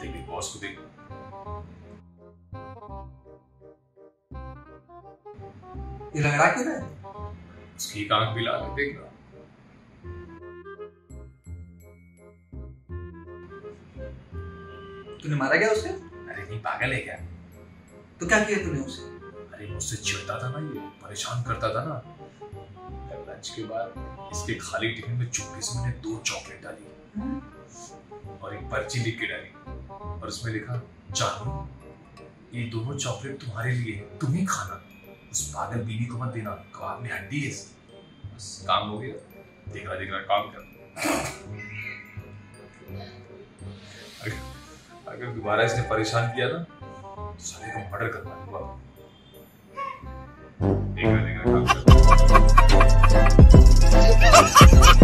देख देख बॉस को देख ये लग रहा क्यों है उसकी आँख भी लाल है देख रहा तूने मारा क्या उसे अरे नहीं पागल है क्या तो क्या किया तूने उसे अरे मुझसे चिढ़ता था ना ये परेशान करता था ना। लंच के बाद इसके खाली टिफ़िन में चुपके से मैंने दो चॉकलेट डाली। और एक पर्ची लिख के डाली। और उसमें लिखा जानू ये दोनों चॉकलेट तुम्हारे लिए तुम ही खाना। उस पागल बीवी को मत देना। कबाब में हड्डी है। बस काम हो गया। देख रहा देख रहा काम कर। अगर, दोबारा इसने परेशान किया ना तो साले को मर्डर करना दूँगा देख रहा देख रहा काम कर।